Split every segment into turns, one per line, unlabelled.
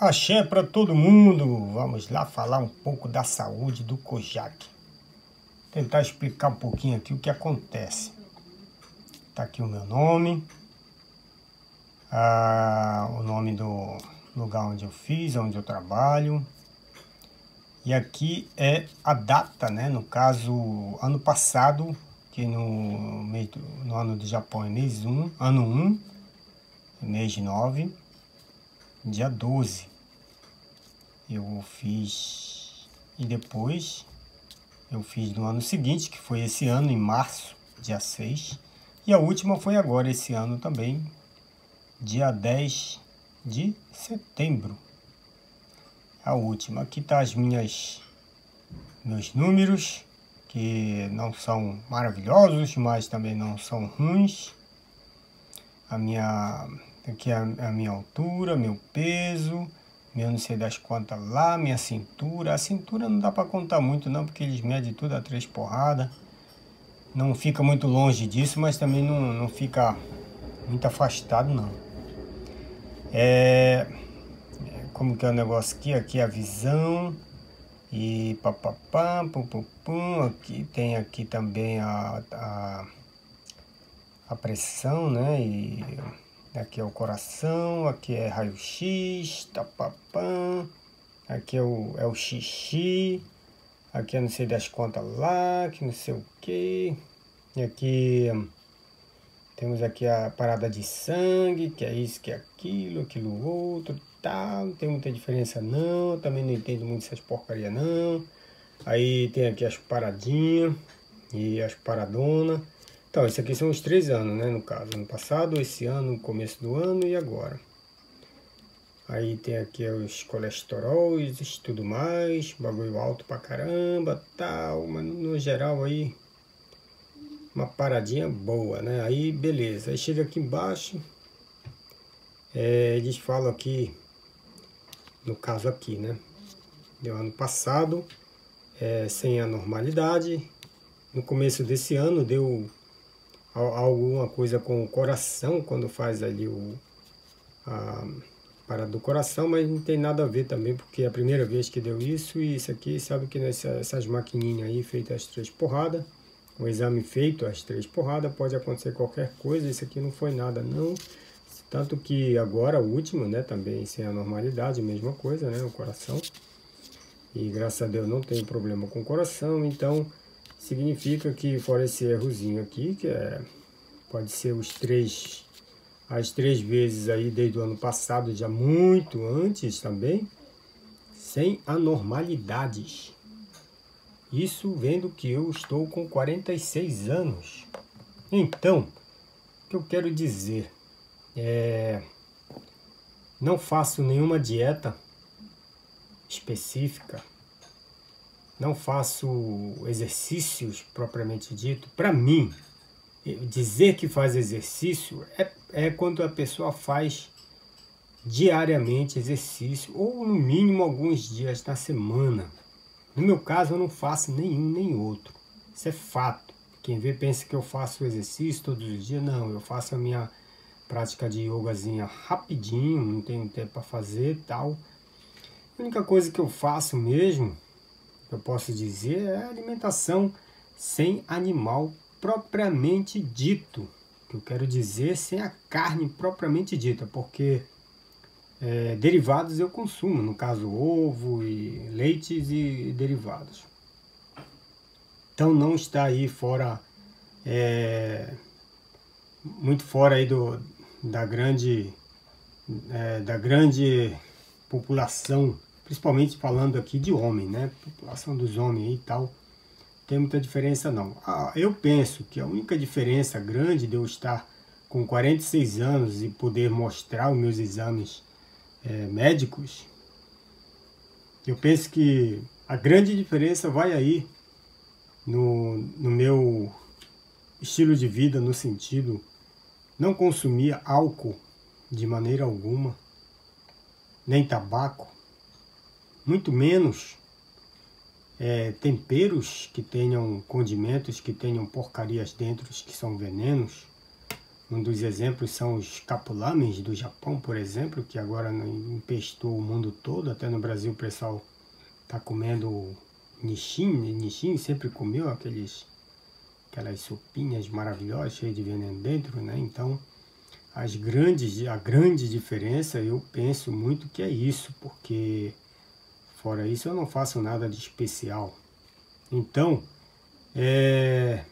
Axé para todo mundo. Vamos lá falar um pouco da saúde do Kojak. Tentar explicar um pouquinho aqui o que acontece. Tá aqui o meu nome, ah, o nome do lugar onde eu fiz, onde eu trabalho. E aqui é a data, né? No caso, ano passado, que no, no ano do Japão é mês 1, ano 1, mês 9, dia 12 eu fiz e depois eu fiz no ano seguinte, que foi esse ano, em março, dia 6. E a última foi agora, esse ano também, dia 10 de setembro. A última. Aqui tá as minhas meus números, que não são maravilhosos, mas também não são ruins. A minha aqui é a minha altura, meu peso, meu não sei das quantas lá, minha cintura. A cintura não dá para contar muito não, porque eles medem tudo a três porradas. Não fica muito longe disso, mas também não, não fica muito afastado não. É, como que é o negócio aqui? Aqui é a visão. E papapá, pum, pum, pum. Aqui tem aqui também a, a, a pressão, né? E Aqui é o coração, aqui é raio-x, tapapã. Aqui é o, é o xixi. Aqui é não sei das contas lá, que não sei o que. E aqui temos aqui a parada de sangue, que é isso, que é aquilo, aquilo outro, tal. Não tem muita diferença não, também não entendo muito essas porcaria não. Aí tem aqui as paradinhas e as paradonas. Então, esses aqui são os três anos, né? No caso, ano passado, esse ano, começo do ano e agora. Aí tem aqui os colesteróis e tudo mais, bagulho alto pra caramba, tal, mas no geral aí, uma paradinha boa, né? Aí, beleza. Aí chega aqui embaixo, é, eles falam aqui, no caso aqui, né? Deu ano passado, é, sem a normalidade. No começo desse ano deu alguma coisa com o coração quando faz ali o a parada do coração, mas não tem nada a ver também, porque é a primeira vez que deu isso e isso aqui, sabe que nessa, essas maquininhas aí feitas as três porradas, o exame feito as três porradas, pode acontecer qualquer coisa, isso aqui não foi nada não, tanto que agora o último, né, também sem a normalidade, mesma coisa, né, o coração, e graças a Deus não tem problema com o coração, então significa que fora esse errozinho aqui, que é, pode ser os três, as três vezes aí desde o ano passado, já muito antes também, sem anormalidades. Isso vendo que eu estou com 46 anos. Então, o que eu quero dizer é não faço nenhuma dieta específica não faço exercícios propriamente dito. Para mim, dizer que faz exercício é, é quando a pessoa faz diariamente exercício, ou no mínimo alguns dias na semana. No meu caso, eu não faço nenhum nem outro. Isso é fato. Quem vê pensa que eu faço exercício todos os dias. Não, eu faço a minha prática de yogazinha rapidinho, não tenho tempo para fazer tal. A única coisa que eu faço mesmo eu posso dizer é alimentação sem animal propriamente dito. Que eu quero dizer sem a carne propriamente dita, porque é, derivados eu consumo, no caso ovo e leites e derivados. Então não está aí fora, é, muito fora aí do, da grande, é, da grande população principalmente falando aqui de homem, né? População dos homens e tal, tem muita diferença não. Ah, eu penso que a única diferença grande de eu estar com 46 anos e poder mostrar os meus exames é, médicos, eu penso que a grande diferença vai aí no, no meu estilo de vida, no sentido não consumir álcool de maneira alguma, nem tabaco, muito menos é, temperos que tenham condimentos, que tenham porcarias dentro, que são venenos, Um dos exemplos são os capulamens do Japão, por exemplo, que agora empestou o mundo todo. Até no Brasil o pessoal está comendo nishin. Nishin sempre comeu aqueles, aquelas sopinhas maravilhosas, cheias de veneno dentro, né? Então, as grandes, a grande diferença eu penso muito que é isso, porque fora isso eu não faço nada de especial. Então, é,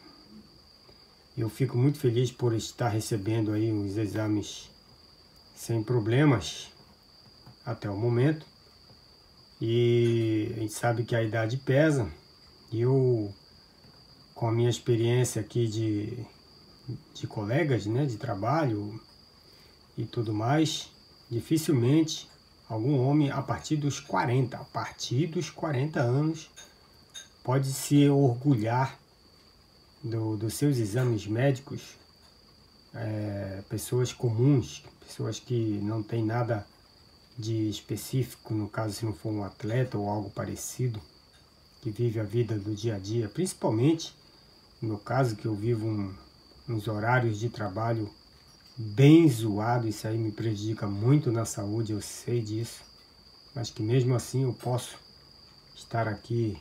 eu fico muito feliz por estar recebendo aí os exames sem problemas até o momento. E a gente sabe que a idade pesa. E eu, com a minha experiência aqui de, de colegas né, de trabalho e tudo mais, dificilmente algum homem a partir dos 40, a partir dos 40 anos, pode se orgulhar do, dos seus exames médicos, é, pessoas comuns, pessoas que não têm nada de específico, no caso se não for um atleta ou algo parecido, que vive a vida do dia a dia, principalmente no caso que eu vivo um, uns horários de trabalho bem zoado, isso aí me prejudica muito na saúde, eu sei disso, mas que mesmo assim eu posso estar aqui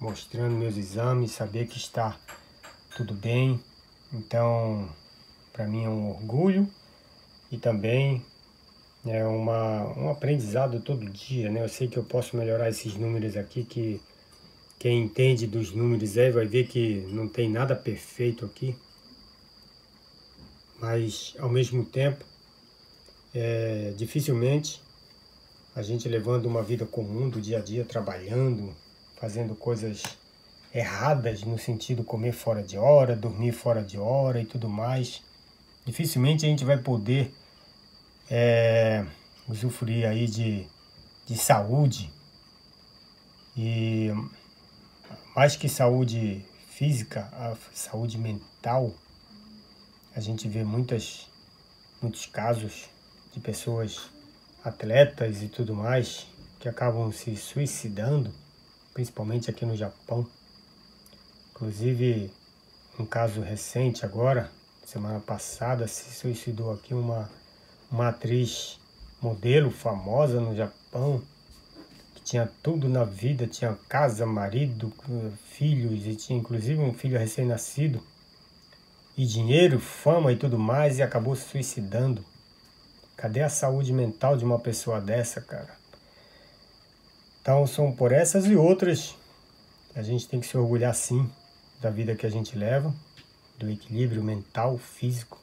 mostrando meus exames, saber que está tudo bem. Então, para mim é um orgulho e também é uma, um aprendizado todo dia, né? Eu sei que eu posso melhorar esses números aqui, que quem entende dos números aí vai ver que não tem nada perfeito aqui. Mas, ao mesmo tempo, é, dificilmente a gente levando uma vida comum do dia a dia, trabalhando, fazendo coisas erradas no sentido comer fora de hora, dormir fora de hora e tudo mais, dificilmente a gente vai poder é, usufruir aí de, de saúde. E mais que saúde física, a saúde mental, a gente vê muitas, muitos casos de pessoas atletas e tudo mais que acabam se suicidando, principalmente aqui no Japão. Inclusive, um caso recente agora, semana passada, se suicidou aqui uma, uma atriz modelo famosa no Japão, que tinha tudo na vida, tinha casa, marido, filhos, e tinha inclusive um filho recém-nascido, e dinheiro, fama e tudo mais, e acabou se suicidando. Cadê a saúde mental de uma pessoa dessa, cara? Então são por essas e outras a gente tem que se orgulhar sim da vida que a gente leva, do equilíbrio mental, físico,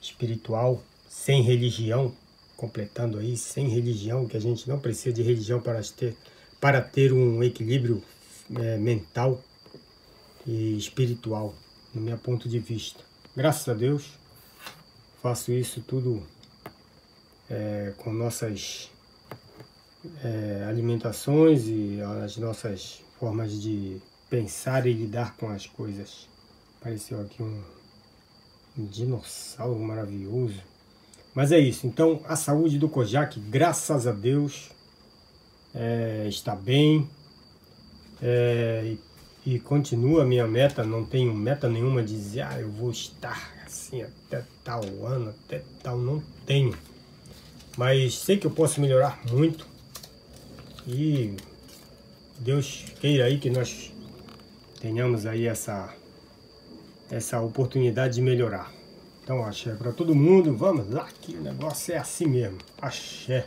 espiritual, sem religião, completando aí, sem religião, que a gente não precisa de religião para ter, para ter um equilíbrio é, mental e espiritual, no meu ponto de vista. Graças a Deus, faço isso tudo é, com nossas é, alimentações e as nossas formas de pensar e lidar com as coisas. Apareceu aqui um, dinossauro maravilhoso. Mas é isso. Então, a saúde do Kojak, graças a Deus, é, está bem. É, e, e, continua a minha meta. Não tenho meta nenhuma de dizer, ah, eu vou estar assim até tal ano, até tal. Não tenho. Mas sei que eu posso melhorar muito. E Deus queira aí que nós tenhamos aí essa, essa oportunidade de melhorar. Então, axé para todo mundo, vamos lá que o negócio é assim mesmo. Axé.